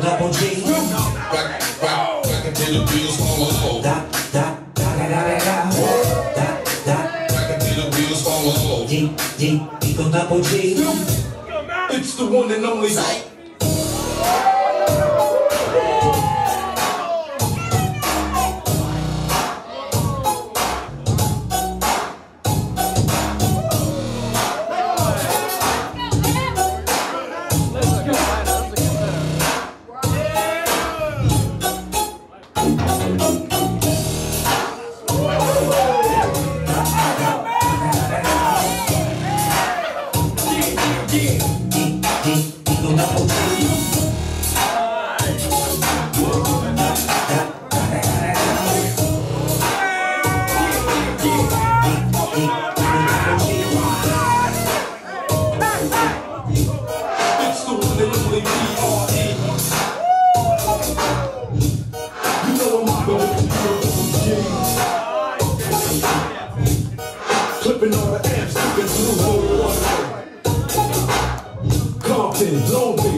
double G. Back, back, back until the wheels fall off. Da, da, da, da, da, da, da, da. Back until the wheels fall off. G, G, G double G. It's the one and only. Sight. Captain Blowbig.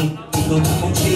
Tudo e contigo.